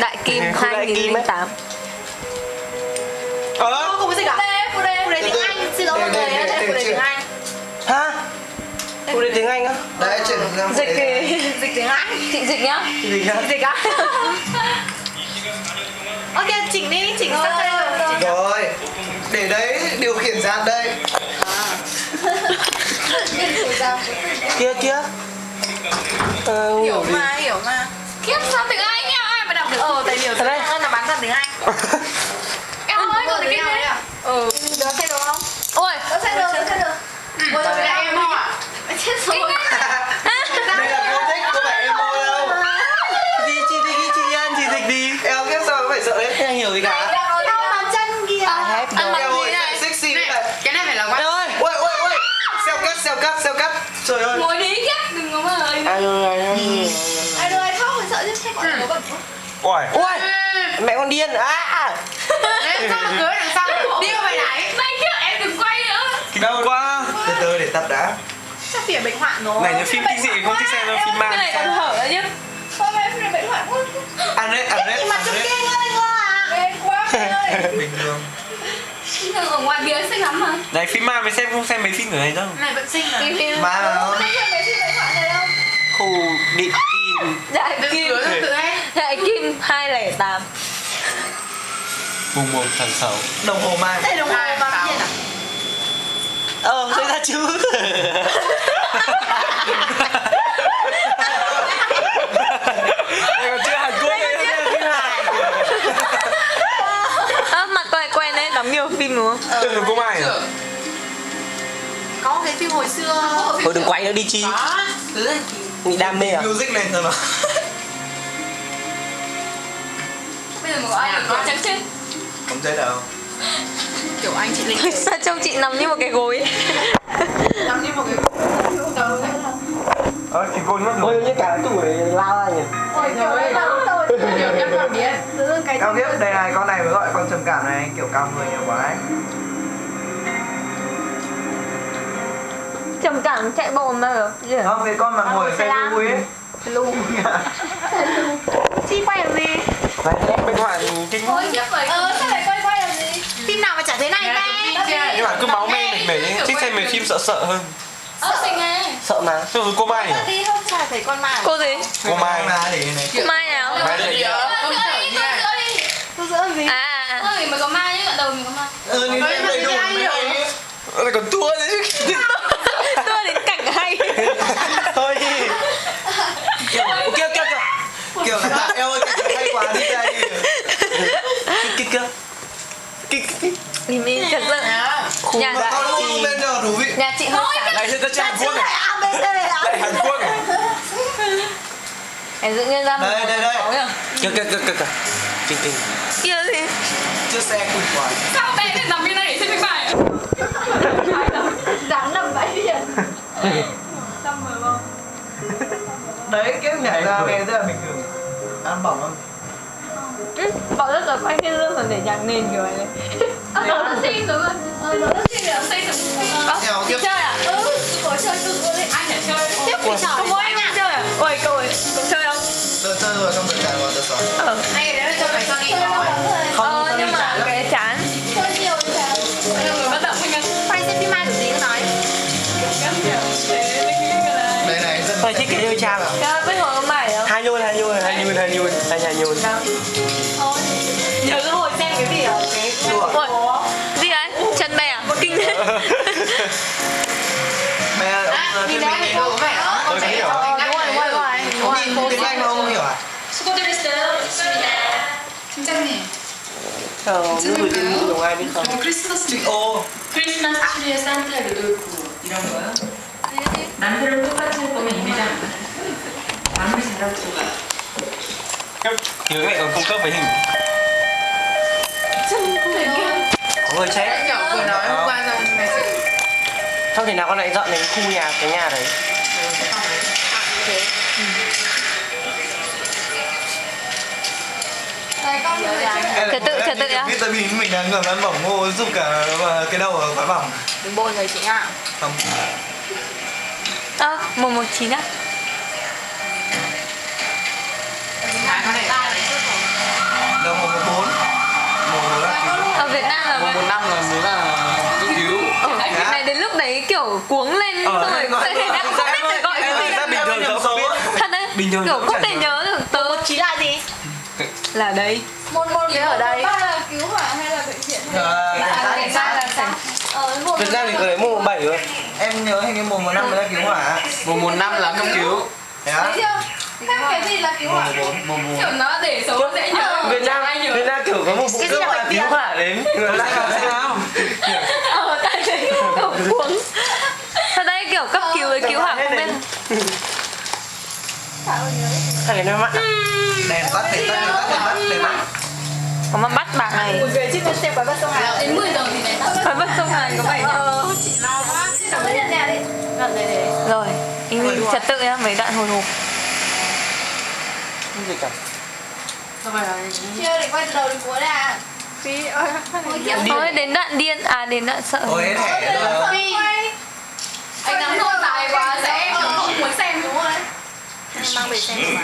Đại Kim Khu Đại Kim ấy. 2008 Ờ. Không có dịch à? Phụ đề, phụ đề tiếng. Anh, xin lỗi mọi người, đây phụ đề tiếng Anh. Ha Khu đây tiếng Anh á? Đấy chuyển sang Dịch thì Dịch tiếng Anh. Chị dịch nhá. Gì nhá. Dịch á? Ok, chỉnh đi, chỉnh sắp đây Rồi Để đấy điều khiển dàn đây. Kia kia. Ờ Hiểu gì mà, hiểu mà. Kiếp sao tiếng Anh nhá, ai mà đọc được Ờ, tài liệu Thật đấy? hơn là bán ra tiếng Anh. Em ơi, còn tiếng Anh đấy Ừ, đó xem được không? Ôi, Đó xem được, xem được Ngồi rồi là em không ạ? Chết rồi. Đây là cô thích, có phải em mô đâu. Đi chị đi chị đi ăn chị dịch đi. Em biết sao phải sợ đấy Em hiểu gì cả. Ơi, ơi ui Xeo cắt, xeo cắt, Trời ơi. Ngồi đi đừng có mà Ai ơi ai ơi. Ai ai khóc sợ chứ thế còn có bẩn không? Ui. Ui Mẹ con điên à. Đấy, sao mà cưới đằng sau. Đi vào bài đáy Này kiếp, em đừng quay nữa. Đâu quá. Từ từ để tập đã. Chắc phỉ bệnh hoạn rồi. Này là phim kinh dị không? Thích xem đâu phim ma Cái này còn hở nữa chứ Sao mà em phỉ bệnh hoạn quá. Ăn đấy, ăn đấy, Cái ăn trông đấy kinh ơi quá à Đen quá mày ơi. Bình thường. Bình thường ở ngoài bìa xinh lắm mà. Này phim ma mày xem không xem mấy phim của này đâu. Này vẫn xinh à phim Má mà Không xem mấy phim bệnh hoạn này đâu. Khu định kim Đại Đừng Kim cưới tự ấy Đại Kim 208 Mùng 1 tháng 6 Đồng hồ mang Đây đồng hồ tiền à? Ờ, thế ra chứ. Đây còn chưa Hàn Quốc chưa phim Hàn mặt quay quen đấy, đóng nhiều phim đúng không? Đừng có ai à? Có cái phim hồi xưa. Thôi đừng quay nữa đi chi. Có. Này đam mê à? Music lên rồi mà Có trắng chết Không thấy đâu. Kiểu anh chị Linh. Sao trông chị nằm như một cái gối? Nằm như một cái thế? Ờ, thì cô mất rồi. Như cả tuổi lao ra nhỉ? Ôi là rồi. Kiểu em Cao tiếp, đây này, con này mới gọi con trầm cảm này Kiểu cao người nhiều quá ấy. Trầm cảm chạy bộ mà. Gì hả? Không, cái con mà ngồi xe xe lưu ấy. Lu Chi quay làm gì? Em bên ngoài kinh Ôi Ờ sao lại quay quay làm gì? Phim nào mà chả thế này ta Nhưng mà cứ máu me mệt mệt ấy Thích xem mấy phim sợ sợ hơn. Ơ xinh à? Sợ mà. Thế rồi cô Mai à? Đi không? Chả thấy con ma Cô gì? Cô Mai. Mà để này. Cô Mai nào? Mai đây Tôi giữa gì À à. Ơ mình mới có ma chứ, đoạn đầu mình có ma Ừ, thấy đầy đủ mấy ấy Lại còn tua nữa chứ Tôi đến cảnh hay. Thôi. Kiểu, kia kia Kiểu. Là eo ơi, này đây. Im im thật sự Nhà. Vị. Nhà chị hơi chán Lại hiện ra chơi Hàn Quốc à? ABC này à Lại Hàn Quốc à? Em giữ nguyên ra một Đây, đây, đây. sáu nhỉ? Kia kia kia kia kia Kinh kinh. Kia gì? Chiếc xe quỷ quá Sao bé lại nằm bên này để xem phim bài? Dáng nằm bãi biển. Đấy, kiếp nhảy ra nghe rất là bình thường Ăn bỏng không? Là quay cái dương còn để nhạc nền kiểu này Ờ, nó rất xinh đúng rồi Ờ nó rất xinh Nó xây kiếp. chơi à? Ừ, có chơi cực đấy thể chơi. Tiếp bị sỏi Không có anh à? chơi à? Ôi cậu ấy, cậu chơi không? Tôi chơi rồi, xong rồi trải qua tôi sợ Ờ, Anh ấy đấy là chơi phải cho đi nói ờ nhưng mà cái chán Chơi nhiều thì chả Người bắt đầu không nhân Quay xem phim ai được gì nói. Này Đây này, rất Thôi thích cái chơi trang à? Các biết ngồi có mải không? Hai nhôn, hai nhôn, hai nhôn, hai nhôn, hai nhà nhôn Thôi Ôi, gì đấy? Chân bè à? Kinh đấy Mẹ, ông Nhìn đấy, bố mẹ Tôi cũng hiểu Đúng rồi, đúng rồi, đúng rồi Ông tiếng Anh mà ông hiểu à? 수고드렸어요. 팀장님. 자, 오늘도 일부 영화에 대해서 또 크리스마스 트리, 어. 크리스마스 트리에 산타 루돌프 이런 거요? 네. 남들은 똑같이 할 거면 이미지 안 나. 남들 잘하고 들어가. 그럼 여기 공짜 보이는 người chết. Nhỏ vừa nói hôm qua rằng mày sẽ Không thể nào con lại dọn đến khu nhà, cái nhà đấy. Con nhớ rằng Trật tự, trật tự nhá. Vitamin mình đang ngầm ăn bỏng ngô giúp cả cái đầu ở khói bỏng. Đừng bôi người chị ạ Không. Ơ, 119 á? À, con này ta đấy Việt Nam là một, năm là muốn là nghiên cứu. Ở cái này đến lúc đấy kiểu cuống lên ờ, rồi. nói, không biết phải gọi cái gì bình thường tớ không biết. thật đấy. Bình thường kiểu không thể nhớ được tớ. Chỉ chí là gì? Là đây môn môn cái ở đây. bác là cứu hỏa hay là bệnh viện hay là cảnh sát là cảnh Việt Nam thì có đấy mùa bảy rồi Em nhớ hình như mùa một năm là cứu hỏa Mùa một năm là cấp cứu. Thế á? Khác cái gì là cứu hỏa? kiểu nó để số dễ nhớ Việt Nam Việt Nam kiểu có một vụ cướp là bệnh cứu hỏa đến. Người ta làm sao ờ tại đấy kiểu cuống thật đấy kiểu cấp cứu với cứu hỏa không biết Thằng này mắt đèn tắt đèn tắt đèn tắt đèn tắt có mà bắt bạc này. Một người trên bên xem quái vật sông Hàn. Đến 10 giờ thì này tắt. phải bắt sông hàn có phải nhỉ Cảm ơn nhận nhà đi. Gần đây đấy. rồi anh trật tự nhá mấy đoạn hồi hộp Không gì cả Chưa để quay từ đầu đến cuối à? Phi ơi, ôi đến đoạn điên à đến đoạn sợ ôi hết thẻ rồi Phi. Anh ngắm thôi dài quá sẽ không muốn xem đúng không? Mang về xem mà.